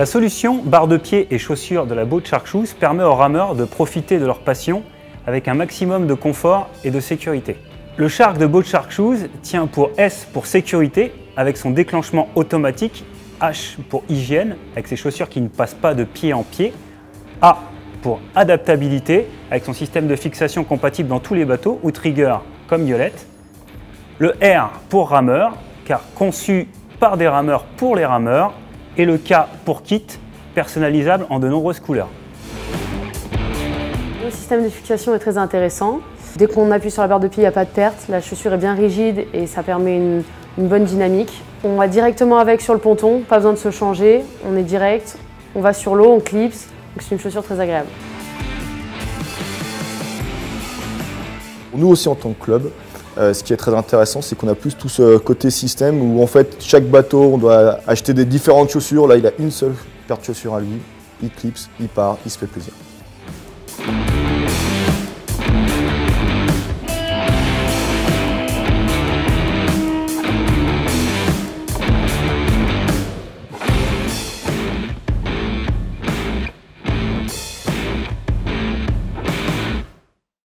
La solution barre de pied et chaussures de la Boat Shark Shoes permet aux rameurs de profiter de leur passion avec un maximum de confort et de sécurité. Le Shark de Boat Shark Shoes tient pour S pour sécurité avec son déclenchement automatique, H pour hygiène avec ses chaussures qui ne passent pas de pied en pied a pour adaptabilité avec son système de fixation compatible dans tous les bateaux ou trigger comme Violette, le R pour rameur car conçu par des rameurs pour les rameurs et le K pour kit personnalisable en de nombreuses couleurs. Le système de fixation est très intéressant. Dès qu'on appuie sur la barre de pied, il n'y a pas de perte. La chaussure est bien rigide et ça permet une, bonne dynamique. On va directement avec sur le ponton, pas besoin de se changer. On est direct, on va sur l'eau, on clipse. C'est une chaussure très agréable. Nous aussi en tant que club, euh, ce qui est très intéressant, c'est qu'on a plus tout ce côté système où en fait chaque bateau, on doit acheter des différentes chaussures. Là, il a une seule paire de chaussures à lui, il clipse, il part, il se fait plaisir.